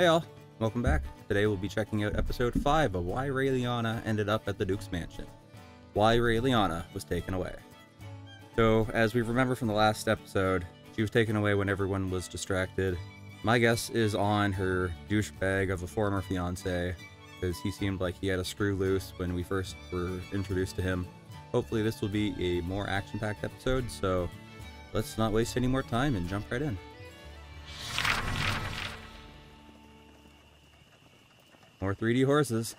Hey all, welcome back. Today we'll be checking out episode 5 of why Raeliana ended up at the Duke's mansion. Why Raeliana was taken away. So, as we remember from the last episode, she was taken away when everyone was distracted. My guess is on her douchebag of a former fiance, because he seemed like he had a screw loose when we first were introduced to him. Hopefully this will be a more action-packed episode, so let's not waste any more time and jump right in. More 3D horses.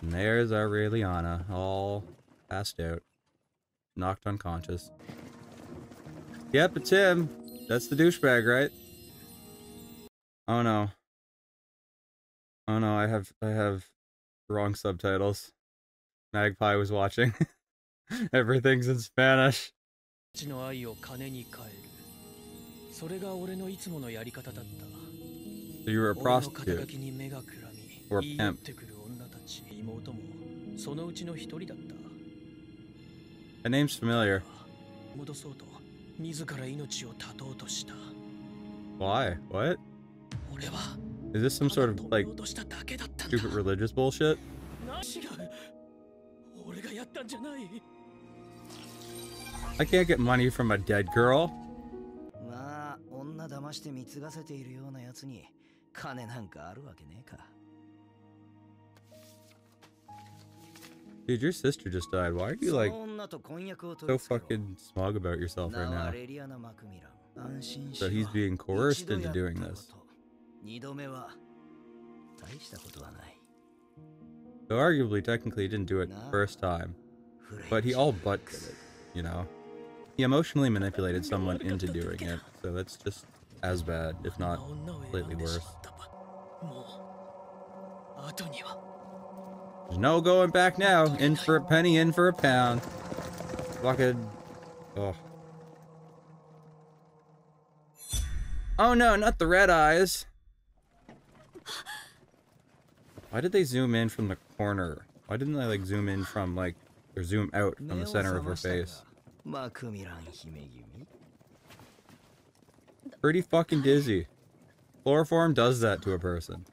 And there's our Raeliana, all passed out. Knocked unconscious. Yep, it's him. That's the douchebag, right? Oh no. Oh no, I have I have wrong subtitles. Magpie was watching. Everything's in Spanish. ちの愛を金に変えるそれが俺のいつものやり方だった So you were a 俺の肩書 prostitute. きに目がくらみ Or 言い寄ってくる女たち妹もそのうちの一人だった That name's familiar. 戻そうと自ら命を絶とうとした Why? What? 俺は Is this some ただ sort of 止め like ようとしただけだったんだ stupid religious bullshit? な違う俺がやったんじゃない I can't get money from a dead girl. まあ女騙して貢がせているようなやつに 金なんかあるわけねえか Dude, your sister just died. Why are you そ like の女と婚約を so 取り付けろ fucking smug about yourself 名 right は now? レリアナ・マクミラン安心し So ろ he's being coerced 一度 into やった doing こ this. と二度目は大したことはない So arguably, technically, he didn't do it first time, フレイ but he チ all but did it. You know, he emotionally manipulated someone into doing it. So that's just as bad, if あ not の女を slightly 選んでし worse. There's no going back now. In for a penny, in for a pound. Like a... Oh. Oh no, not the red eyes. Why did they zoom in from the corner? Why didn't they like zoom in from like, or zoom out from the center of her face? Pretty fucking dizzy. Chloroform does that to a person.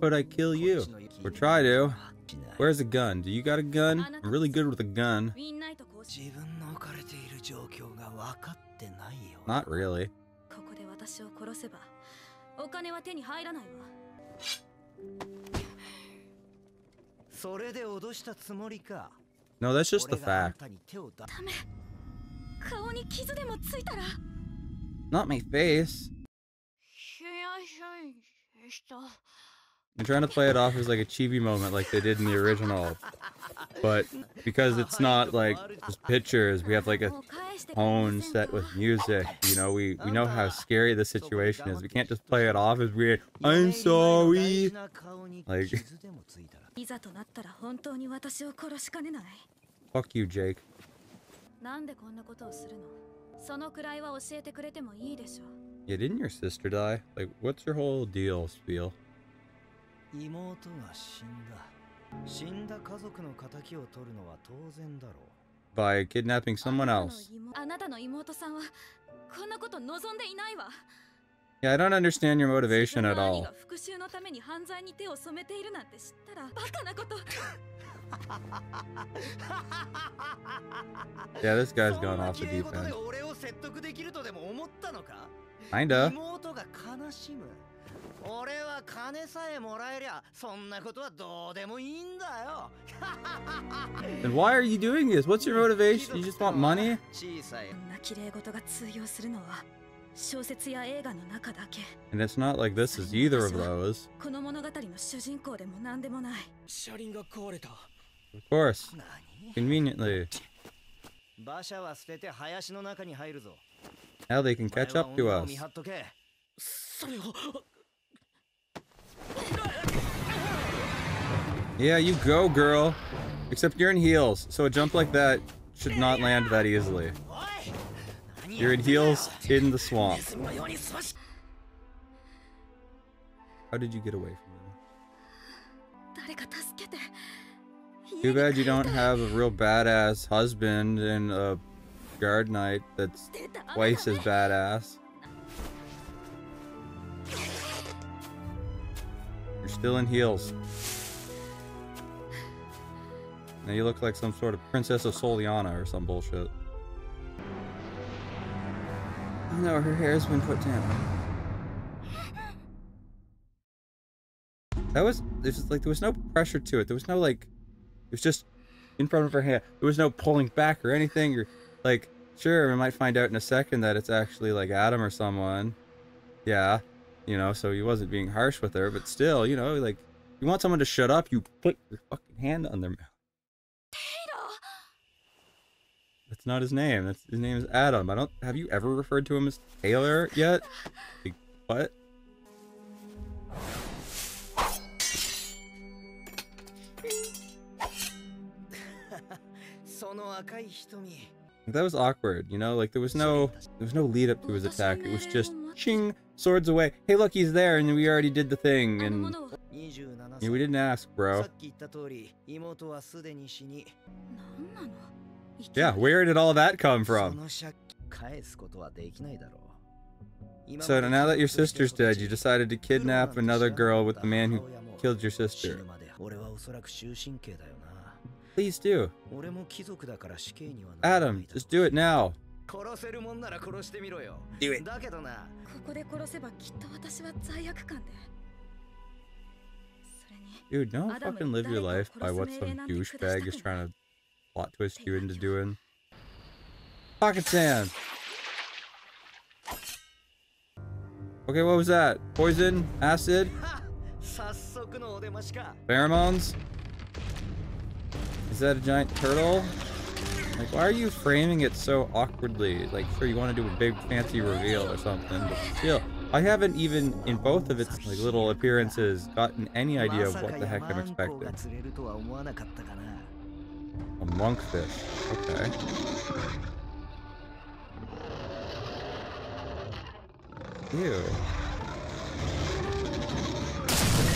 But I kill you. Or try to. Where's a gun? Do you got a gun? I'm really good with a gun. Not really. No, that's just the fact. Not my face. I'm trying to play it off as like a chibi moment like they did in the original. But because it's not like just pictures, we have like a tone set with music. You know, we, we know how scary the situation is. We can't just play it off as weird. I'm sorry. Like. Fuck you, Jake. そのくらいは教えてくれてもいいでしょ Yeah, didn't your sister die? Like, what's your whole deal, Spiel? 妹が死んだ死んだ家族の仇を取るのは当然だろ By kidnapping someone else. 妹あなたの妹さんはこんなこと望んでいないわ Yeah, I don't understand your 自 motivation 分 at の兄 all. が復讐のために犯罪に手を染めているなんて知ったらバカなこと Yeah, this う guy's gone そんな off the 綺麗 deep 事で end. 俺を説得できるとでも思ったのか Kinda. 妹が悲しむ俺は金さえもらえりゃそんなことはどうでもいいんだよ Then why are you doing this? What's your motivation? You just want money? 小さいこんな綺麗事が通用するのは And it's not like this is either of those. Of course. Conveniently. Now they can catch up to us. Yeah, you go, girl. Except you're in heels, so a jump like that should not land that easily. You're in heels in the swamp. How did you get away from them? Too bad you don't have a real badass husband and a guard knight that's twice as badass. You're still in heels. Now you look like some sort of Princess of Soliana or some bullshit no, her hair's been put down. That was there's like there was no pressure to it. There was no like it was just in front of her hand. There was no pulling back or anything or like sure we might find out in a second that it's actually like Adam or someone. Yeah. You know, so he wasn't being harsh with her, but still, you know, like you want someone to shut up, you put your fucking hand on their mouth. It's not his name. That's his name is Adam. I don't. Have you ever referred to him as Taylor yet? Like, what? That was awkward, you know, like there was no there was no lead up to his attack. It was just ching, swords away. Hey look, he's there and we already did the thing and yeah, we didn't ask, bro. Yeah, where did all that come from? So now that your sister's dead, you decided to kidnap another girl with the man who killed your sister. Please do. Adam, just do it now. Do it. Dude, don't fucking live your life by what some douchebag is trying to plot twist you into doing. Pocket sand! Okay, what was that? Poison? Acid? Pheromones? Is that a giant turtle? Like, why are you framing it so awkwardly? Like, sure, you want to do a big fancy reveal or something, but still. I haven't even, in both of its like, little appearances, gotten any idea of what the heck I'm expecting. A monkfish. Okay. Ew. The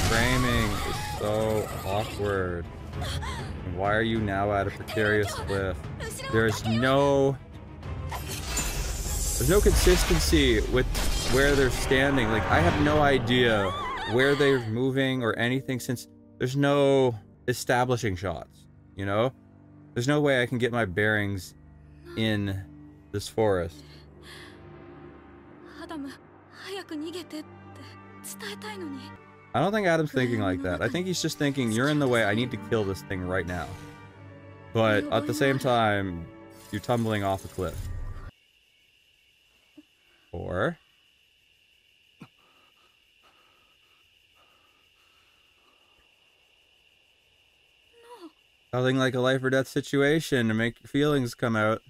Framing is so awkward. Why are you now at a precarious cliff? There's no there's no consistency with where they're standing. Like I have no idea where they're moving or anything since there's no establishing shots, you know? There's no way I can get my bearings in this forest. I don't think Adam's thinking like that. I think he's just thinking, you're in the way, I need to kill this thing right now. But at the same time, you're tumbling off a cliff. Or... Nothing like a life or death situation to make your feelings come out.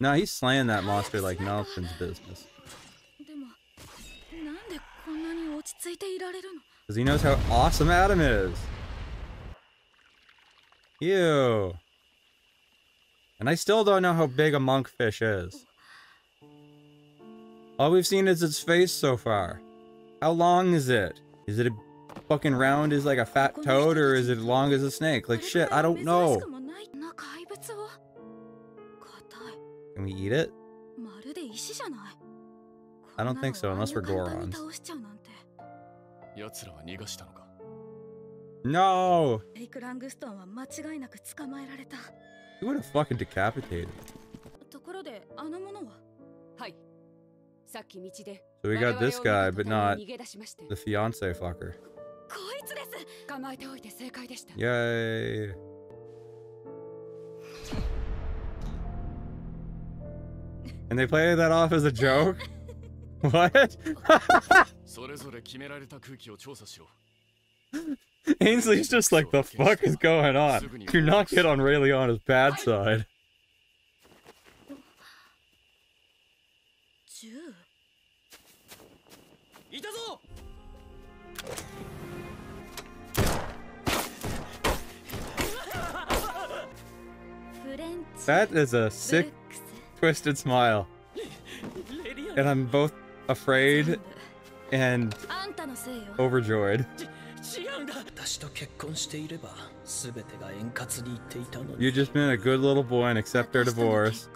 No, he's slaying that monster like nothing's business. Because he knows how awesome Adam is. Ew. And I still don't know how big a monkfish is. All we've seen is its face so far. How long is it? Is it a fucking round Is like a fat toad or is it long as a snake? Like shit, I don't know. Can we eat it? I don't think so, unless we're Gorons. No! He would have fucking decapitated. So we got this guy, but not the fiance fucker. Yay! And they play that off as a joke? what? Ainsley's just like, the fuck is going on? Do not get on Rayleon's bad side. That is a sick, twisted smile. And I'm both afraid and overjoyed. You just been a good little boy and accept their divorce.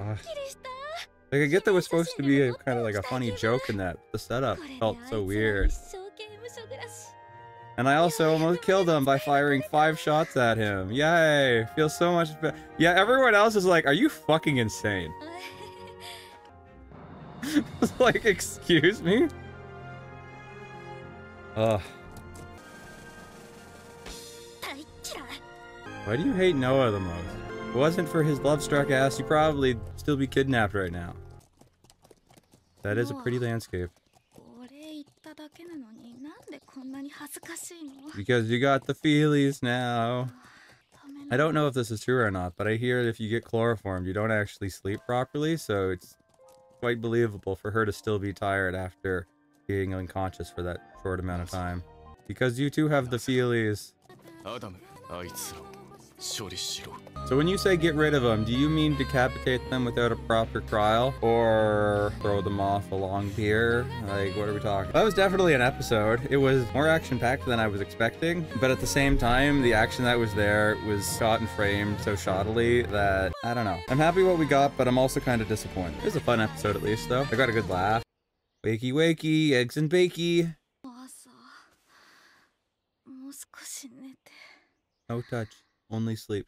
Ah, ah. Like I get that was supposed to be a, kind of like a funny joke in that. The setup felt so weird. And I also almost killed him by firing five shots at him. Yay! Feels so much better. Yeah, everyone else is like, are you fucking insane? like, excuse me? Ugh. Why do you hate Noah the most? If it wasn't for his love-struck ass, you'd probably still be kidnapped right now. That is a pretty landscape. Because you got the feelies now. I don't know if this is true or not, but I hear if you get chloroformed, you don't actually sleep properly, so it's quite believable for her to still be tired after being unconscious for that short amount of time. Because you two have the feelies. Adam, so when you say get rid of them, do you mean decapitate them without a proper trial? Or throw them off along pier? Like, what are we talking? That was definitely an episode. It was more action-packed than I was expecting, but at the same time, the action that was there was shot and framed so shoddily that, I don't know. I'm happy what we got, but I'm also kind of disappointed. It was a fun episode at least, though. I got a good laugh. Wakey wakey, eggs and bakey. No touch, only sleep.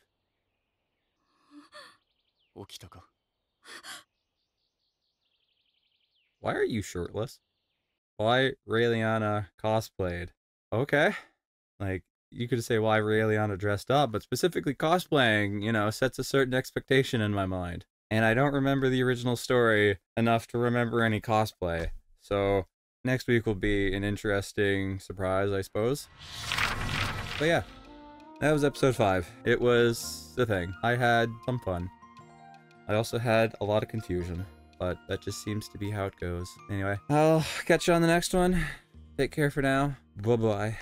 Why are you shirtless? Why Raeliana cosplayed? Okay. Like, you could say why Raeliana dressed up, but specifically cosplaying, you know, sets a certain expectation in my mind. And I don't remember the original story enough to remember any cosplay. So, next week will be an interesting surprise, I suppose. But yeah, that was episode 5. It was the thing. I had some fun. I also had a lot of confusion but that just seems to be how it goes. Anyway, I'll catch you on the next one. Take care for now. Bye bye.